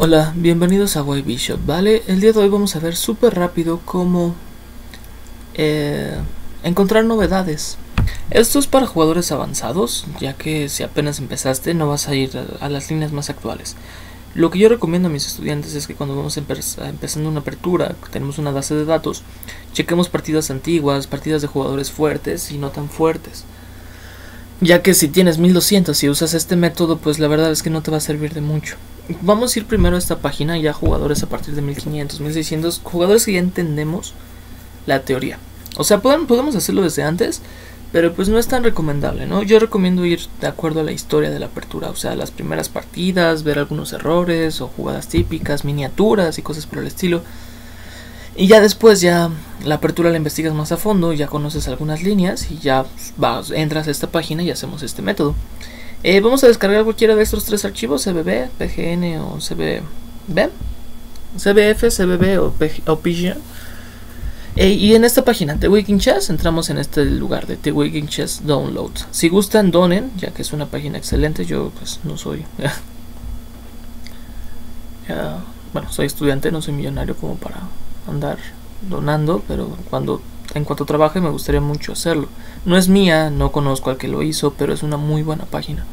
Hola, bienvenidos a White Bishop, ¿vale? El día de hoy vamos a ver súper rápido cómo eh, encontrar novedades. Esto es para jugadores avanzados, ya que si apenas empezaste no vas a ir a, las líneas más actuales. Lo que yo recomiendo a mis estudiantes es que cuando vamos empezando una apertura, tenemos una base de datos, chequemos partidas antiguas, partidas de jugadores fuertes y no tan fuertes. Ya que si tienes 1200 y usas este método, pues la verdad es que no te va a servir de mucho. Vamos a ir primero a esta página, ya jugadores a partir de 1500, 1600, jugadores que ya entendemos la teoría. O sea, podemos hacerlo desde antes, pero pues no es tan recomendable, ¿no? Yo recomiendo ir de acuerdo a la historia de la apertura, o sea, las primeras partidas, ver algunos errores o jugadas típicas, miniaturas y cosas por el estilo. Y ya después ya la apertura la investigas más a fondo, ya conoces algunas líneas y ya vas, entras a esta página y hacemos este método. Eh, vamos a descargar cualquiera de estos tres archivos, CBB, PGN o CBB, CBF, CBB o, PG, eh, y en esta página, The Wiking Chess, entramos en este lugar de The Wiking Chess Download. Si gustan, donen, ya que es una página excelente. Yo, pues, no soy. bueno, soy estudiante, no soy millonario como para andar donando, pero cuando en cuanto trabaje me gustaría mucho hacerlo. No es mía, no conozco al que lo hizo, pero es una muy buena página.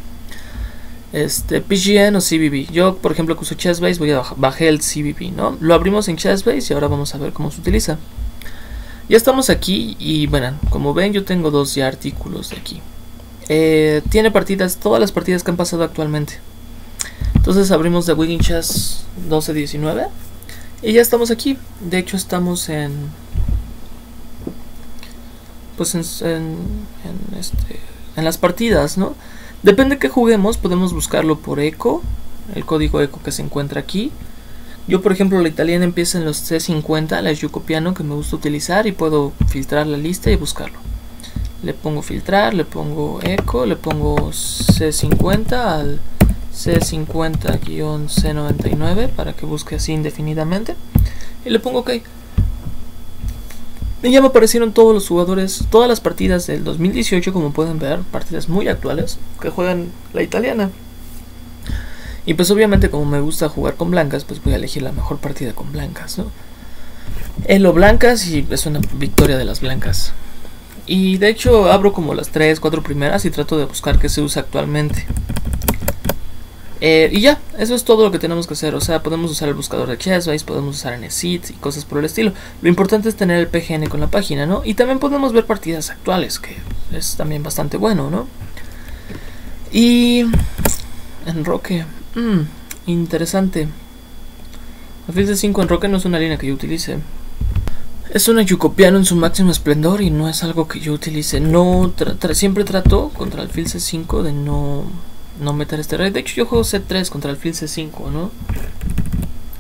Este, PGN o CBB. Yo, por ejemplo, que uso Chessbase, voy a bajar el CBB, ¿no? Lo abrimos en Chessbase y ahora vamos a ver cómo se utiliza. Ya estamos aquí y bueno, como ven yo tengo dos ya artículos de aquí. Eh, tiene partidas, todas las partidas que han pasado actualmente. Entonces abrimos The Wigging Chess 1219 y ya estamos aquí. De hecho estamos en pues en, en, este, en las partidas, ¿no? Depende que juguemos, podemos buscarlo por eco, el código eco que se encuentra aquí. Yo, por ejemplo, la italiana empieza en los C50, la Yucopiano que me gusta utilizar y puedo filtrar la lista y buscarlo. Le pongo filtrar, le pongo eco, le pongo C50 al C50-C99 para que busque así indefinidamente y le pongo OK. Y ya me aparecieron todos los jugadores, todas las partidas del 2018, como pueden ver, partidas muy actuales que juegan la italiana. Y pues obviamente como me gusta jugar con blancas, pues voy a elegir la mejor partida con blancas, ¿no? Elo blancas y es una victoria de las blancas. Y de hecho abro como las 3, 4 primeras y trato de buscar qué se usa actualmente. Eh, y ya, eso es todo lo que tenemos que hacer. O sea, podemos usar el buscador de Chessbase, podemos usar NSEED y cosas por el estilo. Lo importante es tener el PGN con la página, ¿no? Y también podemos ver partidas actuales, que es también bastante bueno, ¿no? Y... Enroque. Mmm, interesante. La de 5 enroque no es una línea que yo utilice. Es una Yucopiano en su máximo esplendor y no es algo que yo utilice. No, siempre trato contra el Fil C5 de no no meter este rey. De hecho, yo juego C3 contra el alfil C5, ¿no?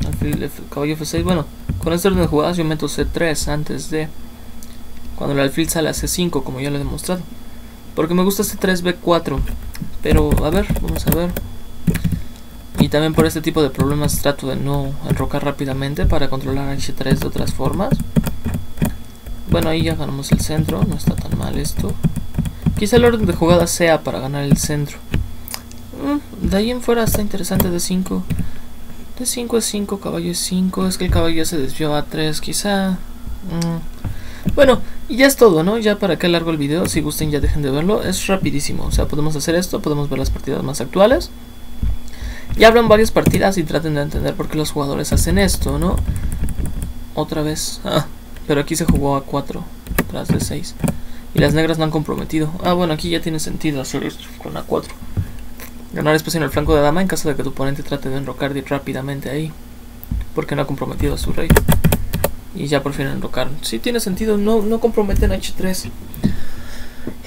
Alfil, caballo F6. Bueno, con este orden de jugadas yo meto C3 antes de. Cuando el alfil sale a C5, como ya lo he demostrado. Porque me gusta C3, B4. Pero, a ver, vamos a ver. Y también por este tipo de problemas trato de no enrocar rápidamente para controlar H3 de otras formas. Bueno, ahí ya ganamos el centro, no está tan mal esto. Quizá el orden de jugada sea para ganar el centro. De ahí en fuera está interesante de 5. De 5 es 5, caballo es 5. Es que el caballo se desvió a 3, quizá. Mm. Bueno, y ya es todo, ¿no? Ya para que largo el video, si gusten ya dejen de verlo. Es rapidísimo, o sea, podemos hacer esto, podemos ver las partidas más actuales. Ya hablan varias partidas y traten de entender por qué los jugadores hacen esto, ¿no? Otra vez. Ah, pero aquí se jugó a 4, tras de 6. Y las negras no han comprometido. Ah, bueno, aquí ya tiene sentido hacer esto con A4. Ganar espacio en el flanco de dama en caso de que tu oponente trate de enrocar rápidamente ahí. Porque no ha comprometido a su rey. Y ya por fin enrocar. Sí tiene sentido, no, no comprometen a H3.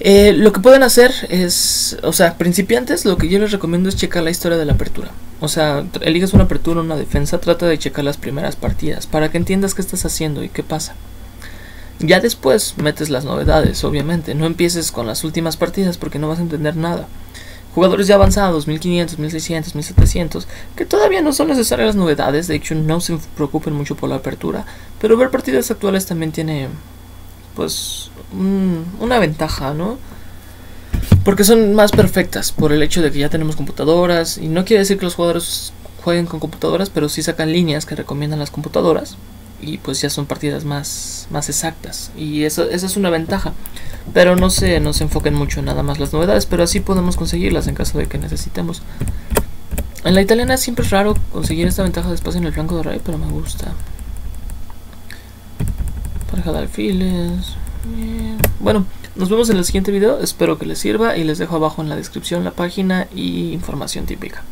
Eh, lo que pueden hacer es, o sea, principiantes, lo que yo les recomiendo es checar la historia de la apertura. O sea, eliges una apertura o una defensa, trata de checar las primeras partidas para que entiendas qué estás haciendo y qué pasa. Ya después metes las novedades, obviamente. No empieces con las últimas partidas porque no vas a entender nada jugadores ya avanzados, 1500, 1600, 1700, que todavía no son necesarias las novedades, de hecho no se preocupen mucho por la apertura, pero ver partidas actuales también tiene pues una ventaja, ¿no? Porque son más perfectas por el hecho de que ya tenemos computadoras y no quiere decir que los jugadores jueguen con computadoras, pero sí sacan líneas que recomiendan las computadoras y pues ya son partidas más, más exactas. Y eso, esa es una ventaja. Pero no se, no se enfoquen mucho nada más las novedades pero así podemos conseguirlas en caso de que necesitemos. En la italiana siempre es raro conseguir esta ventaja de en el flanco de rey pero me gusta. Pareja de alfiles. Bueno nos vemos en el siguiente video. Espero que les sirva y les dejo abajo en la descripción la página y información típica